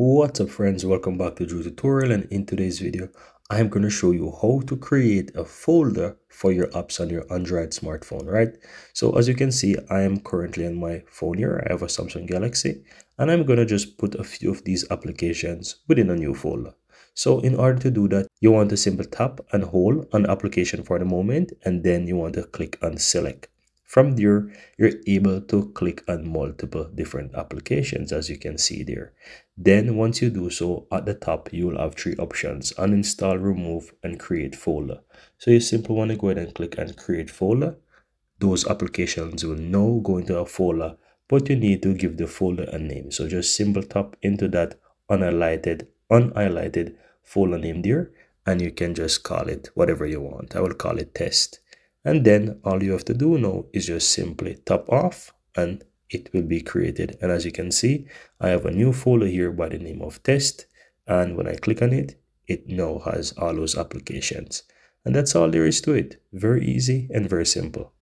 What's up friends, welcome back to Drew Tutorial and in today's video I'm going to show you how to create a folder for your apps on your Android smartphone, right? So as you can see, I am currently on my phone here, I have a Samsung Galaxy and I'm going to just put a few of these applications within a new folder. So in order to do that, you want to simply tap and hold on application for the moment and then you want to click on select. From there, you're able to click on multiple different applications as you can see there. Then once you do so, at the top, you will have three options, uninstall, remove, and create folder. So you simply want to go ahead and click on create folder. Those applications will now go into a folder, but you need to give the folder a name. So just simple tap into that unhighlighted, unhighlighted folder name there, and you can just call it whatever you want. I will call it test and then all you have to do now is just simply tap off and it will be created. And as you can see i have a new folder here by the name of test. And when i click on it it now has all those applications. And that's all there is to it. Very easy and very simple